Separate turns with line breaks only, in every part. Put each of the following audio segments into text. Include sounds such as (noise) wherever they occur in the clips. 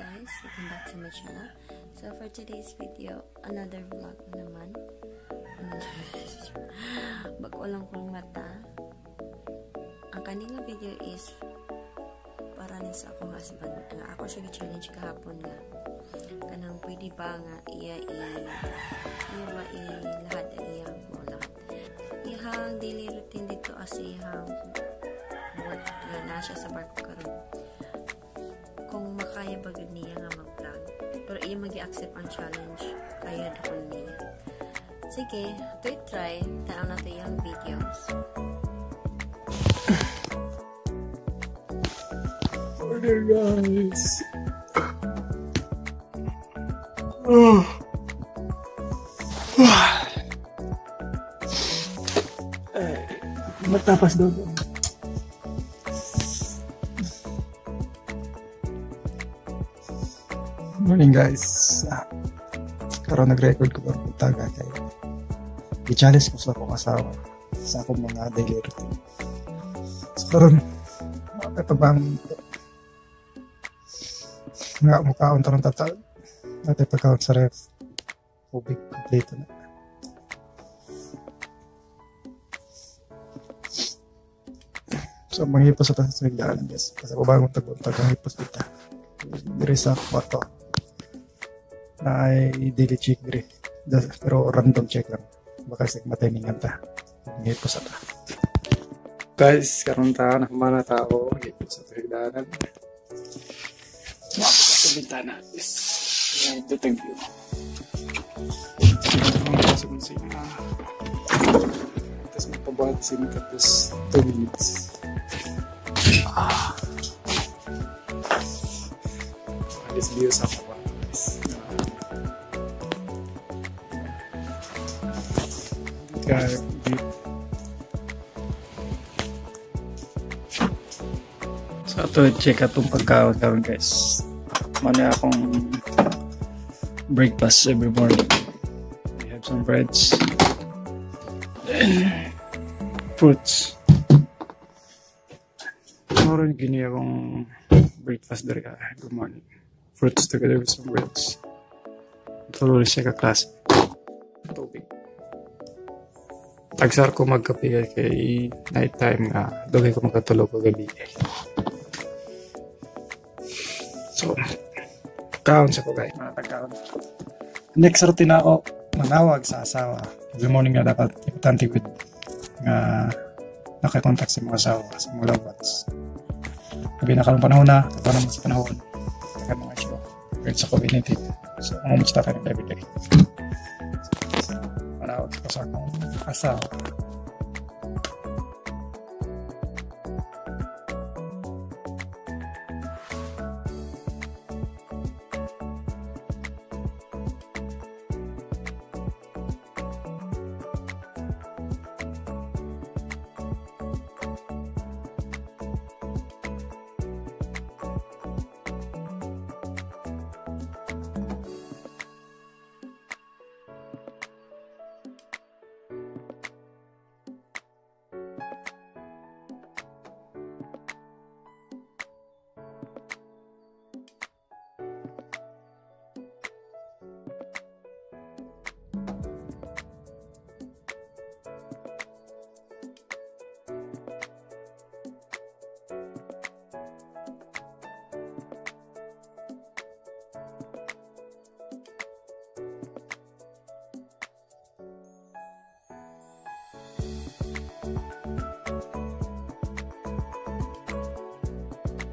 back to my channel. So for today's video, another vlog naman. (laughs) Bago lang kong mata. Ang kanina video is para rin sa akong husband. Nga ako siya gi-challenge kahapon nga. Kanang pwede ba nga iya i iya ba i lahat iyang mo lahat. Ihang daily routine dito as ihang work nga na siya sa barko karon kung makaya ba gud niya nga mag-vlog. Pero iya magi-accept ang challenge. Kaya ako niya. Sige, to try. Tanaw na to yung videos.
Order guys. Oh. (sighs) Ay, matapas daw. Morning guys. Ah, karon nag-record ko ang taga kay i-challenge ko sa akong asawa sa akong mga daily routine. So karon katabang nga mukhaon tarong tatal natin pagkaon sa ref ubig kompleto na. So manghipos sa taas sa higdaan guys. Kasi babagong taguntag ang hipos dito diri sa kwarto ay daily check diri Da- pero random check lang baka sig matiningan ta manghipos sa ta guys karon ta nakamana tao hipos sa higdaanan sa bintana. Yes. Ayan, ito yung view. Ang pasok ng sina. Tapos magpabahad sina tapos 2 minutes. Ah. Alis view sa ako. Kaya, view. So, ito, check atong pagkaon karon guys. Mani akong breakfast every morning. We have some breads. Then, fruits. Meron gini akong breakfast dari ka. Good morning. Fruits together with some breads. Tuloy siya ka Tagsar ko magkape kay night time nga. Dugay ko magkatulog ko gabi. So, kaon sa ko guys, mga tagkaon. Next routine ako, manawag sa asawa. Every morning na dapat importante with nga nakakontak sa mga asawa sa mga loved. Sabi na kalong panahon na, katanong sa panahon. Kaya mga show. Kahit sa community. So, ang umusta ka rin every day. So, manawag ko sa akong asawa.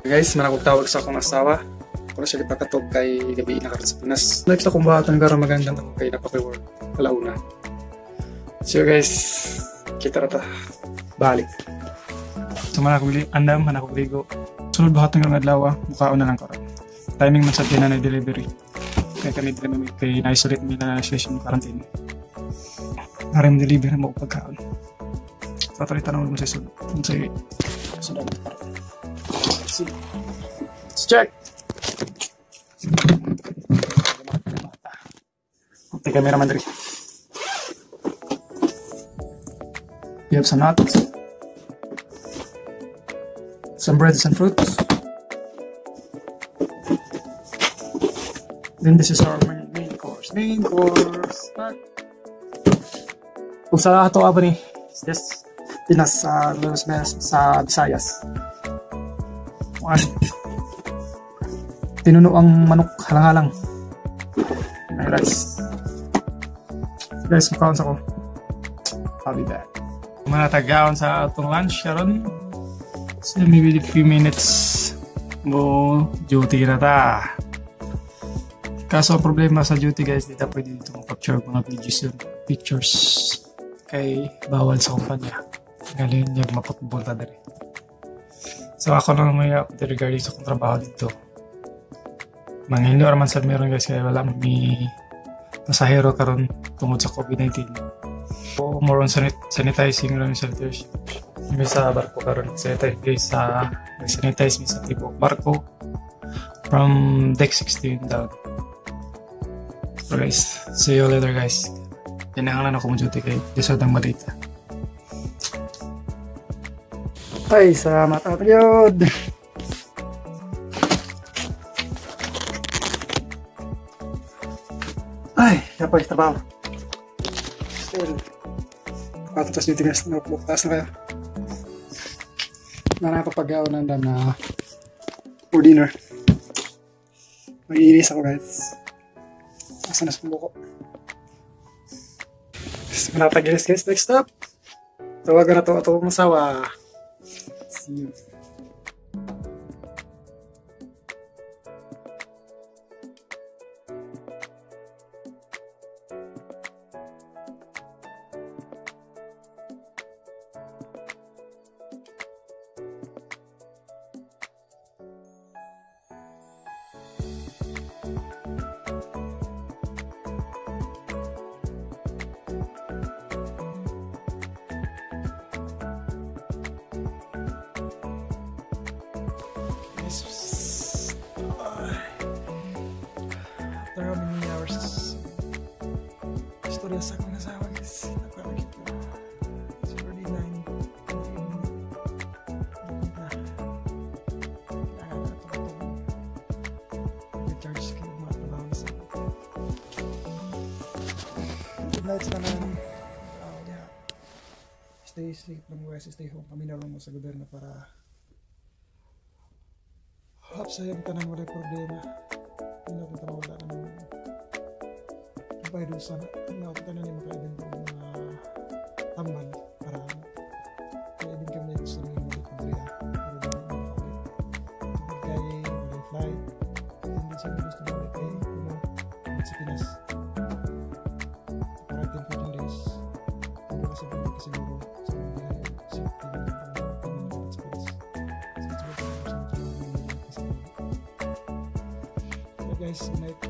Guys, manakog tawag sa akong asawa. Kung siya ipakatog kay gabi na sa Pinas. Next ako buhatan gara magandang ako kay napakiwork. Alauna. So guys, kita rata. Balik. So manakog li andam, manakog ligo. Sunod buhatan nga adlaw, mukhaon na lang karon. Timing man sa na delivery. Kaya kami din namin kay na-isolate nila na session quarantine. Narin delivery mo pagkaon. Tanong mo sa sunod. Kung sa sunod. Let's. Let's check. Okay, cameraman diri. You have some nuts, some breads and fruits. Then this is our main, main course. Main course. Kung sa ato aba ni, yes, Pinas sa Lunes Mes sa Visayas. Ano? Tinuno ang manok halang-halang. May rice. Guys, mukhaon sa ko. I'll be back. Manatagaon sa atong lunch karon. So maybe a few minutes mo duty na ta. Kaso problema sa duty guys, dito pwede dito mag-capture mga videos yun, pictures. Kay bawal sa kumpanya. Galing niya mapatbulta dali. So ako lang may update regarding sa kong trabaho dito. Manghilo naman sa meron guys kaya wala may pasahero karon tungod sa COVID-19. So, more on sanit sanitizing lang yung sanitation. May sa barko karon sanitize guys sa sanitize sa tibok barko from deck 16 down. So guys, see you later guys. Pinangalan ako mo duty kay Desod ang Malita. Ay, salamat at yun. Ay, napay trabaho. Still. Patatas yung tigas na buktas na kaya. Na napapagaw na na for dinner. Mag-iinis ako guys. Asa na sa buko. Gusto ko natagilis guys. Next up. Tawagan na to ato masawa. See Istorya sa akong nasawa guys. Naparakit ko. It's already 9. Kailangan na ito ito. Recharge kayo mga trabaho sa Good. Uh, yeah. Stay safe lang guys. Stay home. Kami na lang mo sa gobyerno para Hap sayang tanang wala problema. Hindi ako tawala naman. Kapay doon sana. Hindi ako tanan yung makaibin ko mga tambal para kaibin kami na gusto nang mga problema. Pero di na makakabit. Kaya wala flight. Hindi siya gusto na ulit kay Kuno. Sa Pinas. Para 10-15 days. Hindi kasi pwede kasi siguro. Sa mga safety na kami na sa Pinas. So, it's worth it. So, guys, good night.